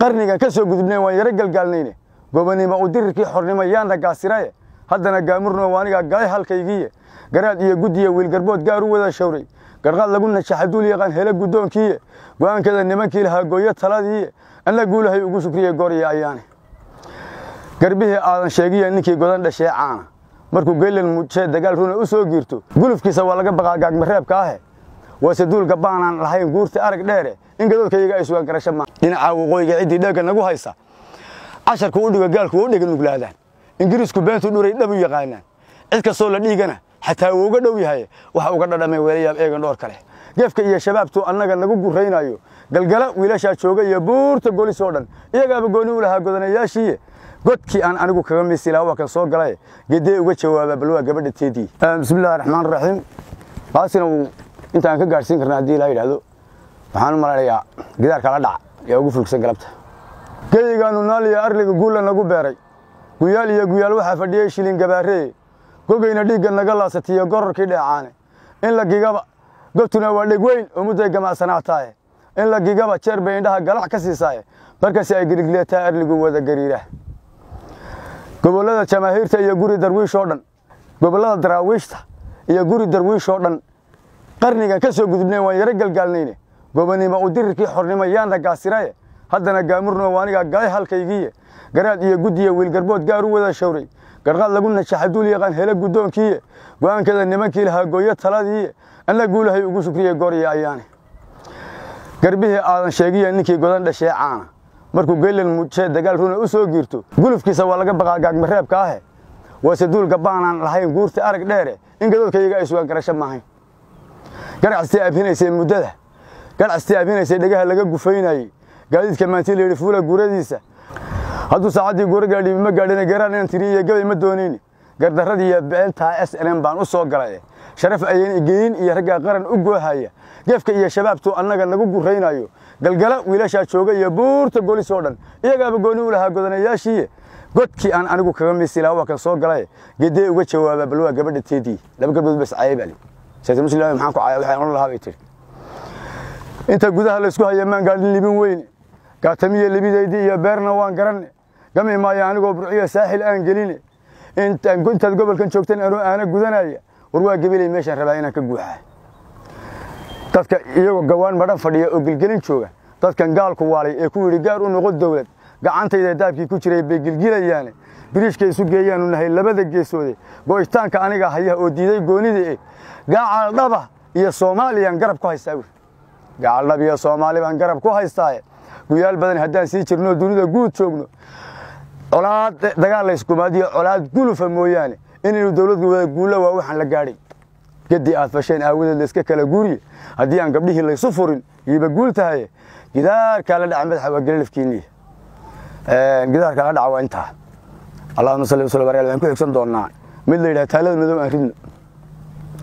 qarnigan ka soo gudubnayn waan yaro galgaalnayne. Gobonimo u dirirkii xornimo yaanna gaasiraye haddana gaamurno waanigaa galay halkaygiiye. Garaad iyo guddiya wiilgarbood gaar u wada shawray. Garqaad lagu najaxa duul yaqaan hele guddoonkiiye. Go'aankeeda nimankii lahaa gooyo taladiiye. Anna guulahay ugu shukriye goorya ayaane. Garbihii aadan sheegiya ninkii godan dhashee caana. Markuu geylan mujee dagaal runa u soo giirto gulufkiisa waa laga baqaa gaagmareebka ahe. Waase duulka baanaan lahayn guurta arag dheere in gadoodkayaga ay sugaan garasho maa dhinaca waqooyiga ciddii dheegga nagu haysa. Casharku u dhigo gaalku u dhega nuglaadaan. Ingiriisku beentu dhuray dhab u yaqaanaan. Cid kastoo la dhiigana xataa uu uga dhow yahay waxa uga dhadhamay weelayaab eegan dhoor kale. Geefka iyo shabaabtu annaga nagu guraynayo galgala wiilashaa jooga iyo buurta golis oo dhan. Iyagaaba gooni u lahaa godanayaashiiye godkii aan anigu kaga misilaa waa kan soo galaye gedee uga jawaaba bal waa gabadha teedii. Bismillahi raxmaan raxiim taasina uu intaan ka gaadhsiin karna haddii ilaa yidhaahdo waxaan u malaynayaa gidaarka la dhaca ee ugu fulgsan galabta. Geyigaanu naaliya arliga guulla nagu beeray. Guyaal iyo guyaal waxaa fadhiyey shilin gabaaree gogayna dhiigga naga laasatiyo gororkii dheecaane. In la gigaba gobtuna waa dheg weyn oo mudday gamacsanaataaye in la gigaba jeer bay indhaha galac ka siisaaye. Markasi ay girigleetaa arligu wada gariira. Gobollada jamaahiirta iyo guri darwiish oo dhan gobollada daraawiishta iyo guri darwiish oo dhan qarnigan ka soo gudubnayn waan yaro galgaalnayne gobonimo u dirirkii xornimo yaanna gaasiraye. Haddana gaamurno waanigaa galay halkaygiiye garaad iyo guddiya wiilgarbood gaar u wada shawray. Garqaad lagu najaxa duul yaqaan hele guddoonkiiye go'aankeeda nimankii lahaa gooyo taladiiye anna guulahay ugu shukriye goorya ayaane. Garbihii aadan sheegiya ninkii godan dhashee caana. Markuu geylan mujee dagaal runa u soo giirto gulufkiisa waa laga baqaa gaagmareebka ahe. Waase duulka baanaan lahayn guurta arag dheere. In gadoodkayaga ay sugaan garasho maahayn. Garcastii abhinaysay muddada garcastii abhinaysay dhegaha laga gufaynayey gaadiidka maantii la yidhi fuula guuradiisa. Hadduu saacaddii guura gaadhibi ma gaadhina geeraan inaan tiriyo iyo gabay ma doonayni gardarradii iyo beentaa s n m baan u soo galay. Sharaf ayeen geyin iyo raggaa qaran u goohaya. Geefka iyo shabaabtu annaga nagu guraynayo. Galgala wiilashaa jooga iyo buurta golis oo dhan. Iyagaaba gooni u lahaa godanayaashiiye godkii aan anigu kaga misilaa waa kan soo galaye gedee uga jawaaba bal waa gabadha teedii. Laba gabdhood bas baa sayid muslim maxaan ku caaya waxaan odhan lahaa bay tiri inta gudaha laysku haya maan gaadhin libin weyne gaatamiyo libidaydii iyo beerna waan garanne. Gami maayo anigoo burciyo saaxil aan geline. Intaad gobolkan joogtan aana gudanaya war waa gabilay meeshaan rabaa inaan ka guuxaa dadka iyagoo gawaan madhan fadhiya oo gelgelin jooga dadkan gaalku waalay ee ku yidhi gaar u noqo dowlad gacantayda daabkii ku jiray bay gilgilayaane. Biriishka isu geeyaanu nahay labada geesoode go'itaanka aniga haya oo diiday goonida eh gaacaldhaba iyo soomaaliyaan garab ku haystaa wi gaacaldhab iyo soomaali baan garab ku haystaaye guyaal badan haddaan sii jirno dunida guud joogno. Colaad dagaal layskumaadiyo colaad gulufa mooyaane. Inaynu dowladdu wada guulla waa waxaan la gaadhay. Gedii aad fasheen aawadeed layska kala guuriye haddii aan gabdhihii laysu furin iiba guul tahaye gidaarkaa la dhaca madaxa waa gelilafkiiniya gidaarkaa la dhaca waa intaa. Allahuma salli wasala barak waan ku xigsan doonnaa mid la yidhaha taalada madow aan ridno.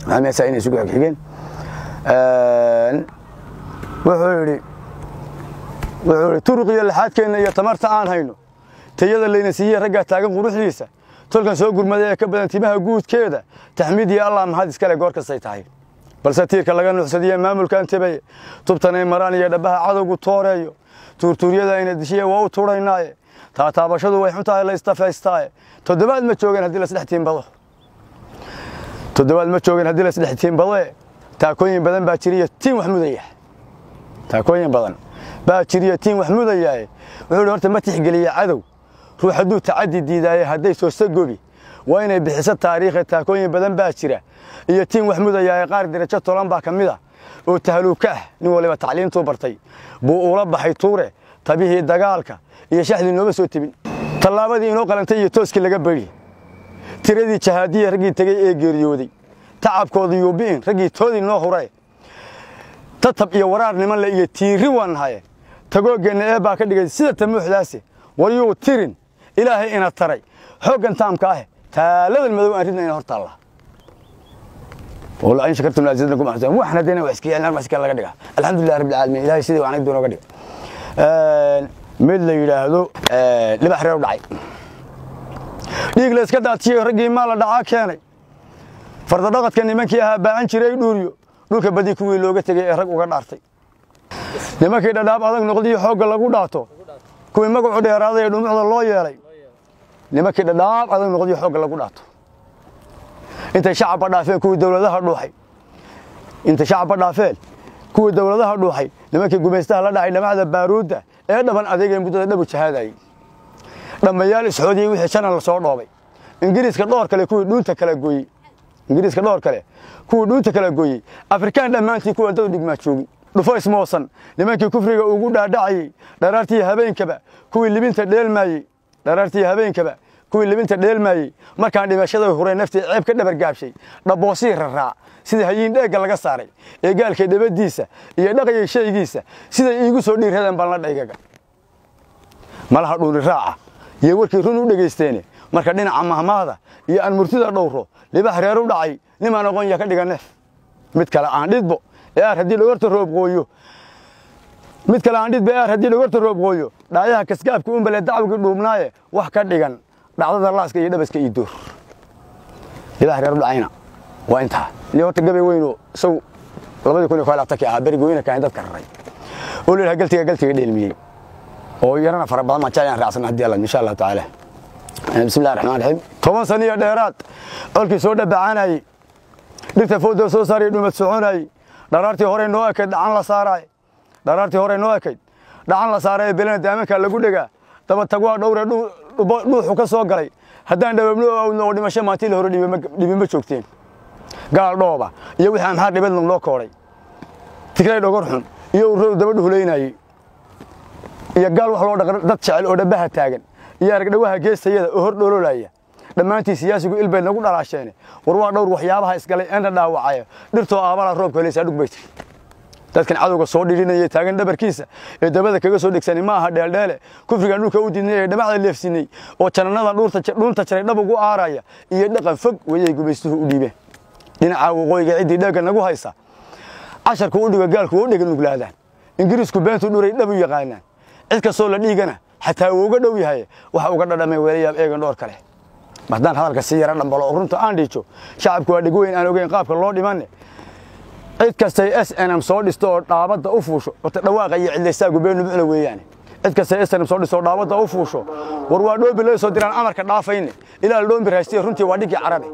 Waxaa meesaa inay isugu xigxigeen wuxuu yidhi wuxuu yidhi turuq iyo laxaadkeenna iyo tamarta aan hayno tayada layna siiyey raggaa taagan quruxdiisa tolkan soo gurmaday ee ka badan timaha guudkeeda taxmiid iyo allah mahad iskale goor kastay tahay. Balse tiirka laga nuuxsadiye maamulkan tebeye tubtanay maraan iyo dhabbaha cadowgu tooreeyo tuurtuuryada ayna dishiye waa u tuuraynaaye taataabashadu way xun tahay laystafaystaaye toddobaad ma joogeen haddii lasdhex tiimbado toddobaad ma joogeen haddii lasdhex tiimbado taakooyin badan baa jiriyo tiin wax mudaya taakooyin badan. Baa jiriyo tiin wax mudayaaye. Wuxuu horta ma tixgeliya cadow. Ruux hadduu tacaddi diidaaye hadday soosta gobi waa inay bixiso taariikhe taakooyin badan baa jira. Iyo tiin wax mudayaaye qaar dirajo tolan baa ka mid a oo tahluuka ah nin waliba tacliintuu bartay. Buu ula baxay tuure tabihii dagaalka iyo shaxdii nooma soo tebin. Tallaabadii inoo qalantay iyo tooskii laga bari. Tiradii jahaadiya raggii tegey ee geeriyooday. Tacabkoodii yuubi'in raggii toodii noo huree tatab iyo waraar niman le iyo tiiri waan nahaye tagoogeenna ee baa ka dhigay sida tamuuxdaasi waryuu tirin ilaahay ina taray xooggan taamka ah taaladan madow aan ridna ina hor taalla والله إن شكرتم لأزيدنكم أحسن وإحنا دينا وحسكي يعني ما سكر لقى الحمد لله رب العالمين إلهي سيدي وعنا يدون وقدي mid la yidhaahdo libax reer u dhacay dhiig la iska daadsiyo raggii maa la dhacaa keenay fardadhaqadka nimankii ahaa baacan jiray dhuuriyo dhulka badi kuwii looga tegey ee rag uga dhaartay. Nimankii dhadhaab adag noqdiyo xoogga lagu dhaato kuwii magacu dheeraaday ee dhumucda loo yeelay nimankii dhadhaab adag noqdiyo xoogga lagu dhaato intay shacabba dhaafeen kuwii dowladaha dhuuxay. Intay shacabba dhaafeen kuwii dowladaha dhuuxay. Nimankii gumaystaha la dhacay dhamacda baaruudda ee dhaban adeegay muddada dhabu jahaadayey dhammayaal isxoodiyey wixii janan la soo dhoobay. Ingiriiska dhowr kale kuwii dhuunta kala gooyey ingiriiska dhowr kale kuwii dhuunta kala gooyey. Afrikaan dhammaantii kuwa dad dhigmaa joogin dhufo ismoosan nimankii kufriga ugu dhaadhacayey dharaartii habeenkaba kuwii libinta dheelmaayey dharaartii habeenkaba kuwii libinta dheelmaayey markaan dhimashada huray naftii ceeb ka dhabargaabshay dhabboosii raraac sida hayiin dheegga laga saaray ee gaalkay dhabadiisa iyo dhaqayay shaygiisa siday iigu soo dhiirradeen balna dhaygaga malaha dhuuni raaca iyo warkii run u dhegaysteene marka dhinaca mahmaahda iyo aan murtida dhowro libax reer u dhacay nimaan aqoon ya ka dhiga neef mid kale aan dhidbo ee aar haddii dhogorta roob qooyo mid kale aan dhidbo ee aar haddii dhogorta roob qooyo dhaayaha kaskaabka umbale dacwigii dhuubnaaye wax ka dhigan dhacdada laaska iyo dhabaska iyo door libax reer u dhacayna. Waa intaa. Iyo horta gabay weyno isagu labadii kun iyo koy labtankii ahaa beriga weyna kahayn dadka raray. Oo la galtiga galtiga dheelmiyey. Oo yarana fara badan jeclaan raacsan haddii alla insha allahu tacaala bismillahi toban sano iyo dheeraad colkii soo dhabacaanayey dhirta fooda soo saaraya dhumad soconayey dharaartii hore noo ekayd dhacan la saaraay dharaartii hore noo ekayd dhacan la saaraya belena daamanka lagu dhegaa daba tagwaa dhowre dhuuxu ka soo galay. Haddaan dhawabno oo awdno oo dhimasho maantii la hore dhibima joogteen gaal dhooba iyo wixii amxaar dhibadlan loo koodhay tigray dhogor xun iyo urrow daba dhuhulaynayey iyo gaal wax loo dhaqan dad jecel oo dhabbaha taagan iyo aragdhawaha geestayada oo hor dhololaya dhammaantii siyaasigu ilbay nagu dhalaasheene war waa dhowr waxyaabaha isgalay eena dhaawacaya. Dhirtoo aabala roobka helaysaa dadkan cadowga soo dhidhinaya taagan dhabarkiisa ee dabada kaga soo dhegsani ma aha dheeldheele. Kufrigan dhulka u diidnay ee dhamacda leefsinay oo janannada dhuunta jaray dhab ugu aaraya iyo dhaqan fog wayay gumaystuhu u dhiibeen. Dhinaca waqooyiga ciddii dheegga nagu haysa. Casharku u dhigo gaalku u dhega nuglaadaan ingiriisku beentu dhuray dhab u yaqaanaan. Cid kastoo la dhiigana xataa uu uga dhow yahay waxa uga dhadhamay weelayaab eegan dhoor kale. Haddaan hadalka sii yara dhambalo oo runta aan dhiijo shacabku waa dhegweyn aan ogeyn qaabka loo dhimanne. Cid kastay s n m soo dhisto oo dhaabadda u fuusho horta dhawaaqa iyo cidlaystaagu been nubucda weeyaane. Cid kastay s n m soo dhisto oo dhaabadda u fuusho war waa dhoobi laga soo diraan amarka dhaafayne. Ilaa la dhoombi raastiye runtii waa dhiggii carabe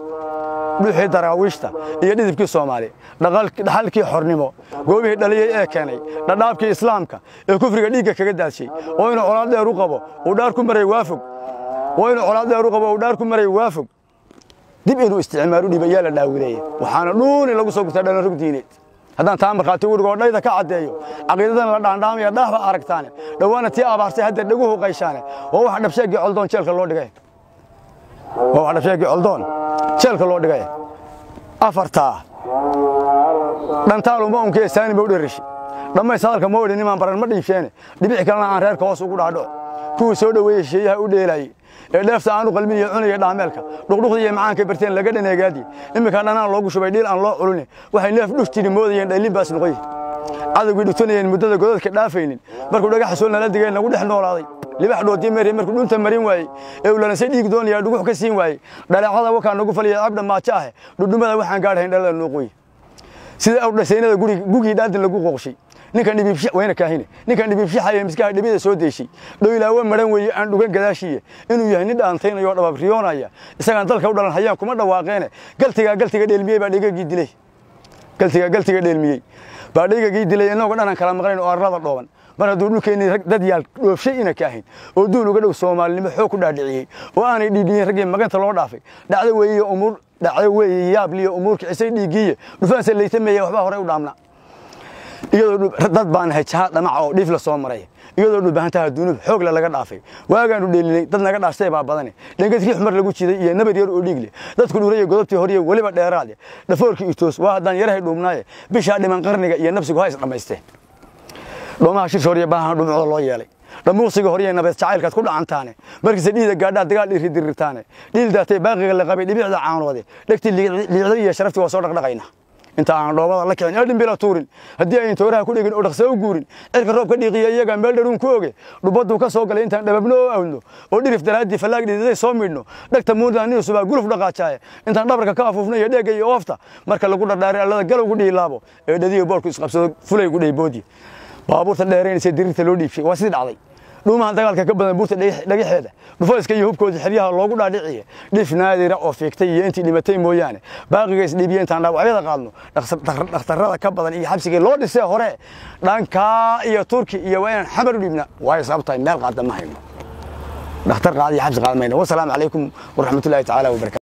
dhuuxii daraawiishta iyo dhidibkii soomaali dhaxalkii xornimo goobihii dhaliyey ee keenay dhadhaabkii islaamka ee kufriga dhiigga kaga daadshay oo inuu colaad dheer u qabo uu dhaar ku maray waafog. Oo inuu colaad dheer u qabo uu dhaar ku maray waafog. Dib inuu isticmaalu dhiba yaa la dhaawileeye waxaana dhuuni lagu soo gurtaa dhalan diineed haddaan taa markhaati dhigoo dhayda ka caddeeyo caqiidadana la dhaandhaamaya dhaahba aragtaane dhowaana tii abaartay haddeer dhaguhu qayshaane waa waxa dhabsheegii coldoon jeelka loo dhigay. Waa waxa dhabsheegii coldoon jeelka loo dhigay. Afartaa dhantaaluma unkee saani ba u dherishi dhammays hadalka ma odhin nimaan baran ma dhiibsheene dhibici kalena aan reerka hoos ugu dhaadho kuwii soo dhoweeyey shisheeyaha u dheelayey ee dheefta aanu qalmin iyo cunaya dhaameelka dhuqdhuqda iyo macaanka barteen laga dhaneegaadi iminkaa dhanaan loogu shubay dhiil aan loo culune waxay neef tiri moodayeen dhaylin baas noqoye cadowgii dhugtanayeen muddada godadka dhaafaynin. Markuu dhagaxa soo nala digay nagu dhex noolaaday. Libax dhoodii mari markuu dhunta marin waayey. Ee lalanse dhiig doonaya dhugux ka siin waayey. Dhaleecada wakaa nagu faliya cabdha maajo dhudhumada waxaan gaadhahayn dhalada nooqoy sida awdhasaynada gugii dhaadin lagu qooqshay ninkan dhibiibwayna kaahine. Ninkan dhibiibshaxaya miskaha dhibida soo deeshay dhowilaawo maran weeye aan dhugan gadaashiiya inuu yahay nin dhaantaynayo oo dhababriyoonaya isagaan dalka u dhalan hayaan kuma dhawaaqeene. Galtigaa galtiga dheelmiyey baa dhigagii dilay. Galtigaa galtiga dheelmiyey baa dhigagii dilay inagoo dhanan kala maqnayn oo arlada dhooban. Mar hadduu dhulkeennii dad yaal dhoofshay ina kaahin oo duul uga dhow soomaalinimo xoog ku dhaadhiciyey oo aanay dhiidhiyin raggii maganta loo dhaafay. Dhacdo weeye umuur dhacdo weeye yaabliyo umuur kicisay dhiiggiiye dhufaanse laytameeya waxbaa horey u dhaamna. Iyadoo dad baan nahay dhamaca oo dhiif la soo maray iyadoo dhulbahantaha dunuub xoogle laga dhaafay. Waagaanu dheelinay dad naga dhaashtay baa badane dhangadkii xumar lagu jiday iyo nabar yar oo dhiigle. Dadku dhuraya godobtii horiye weliba dheeraade dhafoorkii itoos waa haddaan yarahay dhuubnaaye. Bishaa dhiman qarniga iyo nafsigu ha is dhammaysteen dhoomaha shirshooriya baahan dhumucda loo yeelay. Dhamuuqsiga horiye nabeed jacaylkaad ku dhacantaane. Markiise dhiida gaadhaa dagaal dhiiridirirtaane dhiil daatay baaqiga la qabay dhibicda caanoode dhegtii liicday iyo sharaftii waa soo dhaqdhaqayna inta aan dhoobada la kicin ee dhimbila tuurin. Haddii ayn tooraha ku dhigin oo dhaqso u guurin cirka roob ka dhiiqiya iyaga meel dharuun ku oge. Dhubbaduu ka soo galay intaan dhababno oo awdno oo dhirif daraaddii fallaag dhididay soo midhno. Dhegta muudaniisubaa guluf dhaqaajaaye intaan dhabarka ka afuufno iyo dheegga iyo oofta marka lagu dhardhaaray allada galowgu dhiilaabo ee dhadiyo boolku isqabsado fulay gu dhayboodii baabuurta dheeraynaysa dirirta loo dhiibshay waa sidii dhacday dhuumahan dagaalka ka badan buurta dhagaxeeda dhufayska iyo hubkooda xeryaha loogu dhaadhiciye. Dhif naadira oo fiigtay iyo intii dhimatay mooyaane. Baaqiga isdhiibiye intaan dhaawacyada qaadno. Dhakhtarrada ka badan iyo xabsigii loo dhisee hore dhankaa iyo turki iyo waa inaan xamar u dhiibna waayo sababtahay meel qaada ma hayno. Dhakhtar qaada iyo xabsi qaada mayno wasalaamu calaykum waraxmatullaahi tacaala wabarakatu